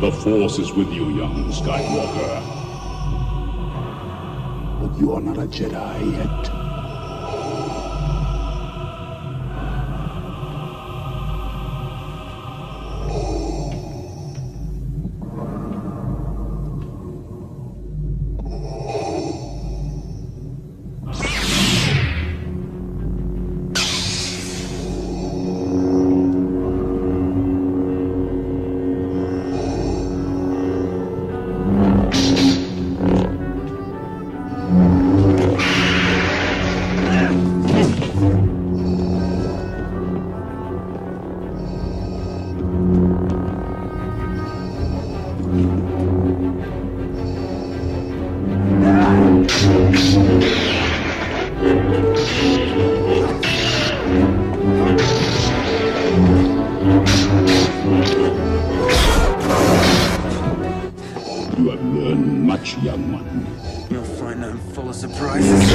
The Force is with you, young Skywalker. But you are not a Jedi yet. Learned much, young one. You'll find I'm full of surprises.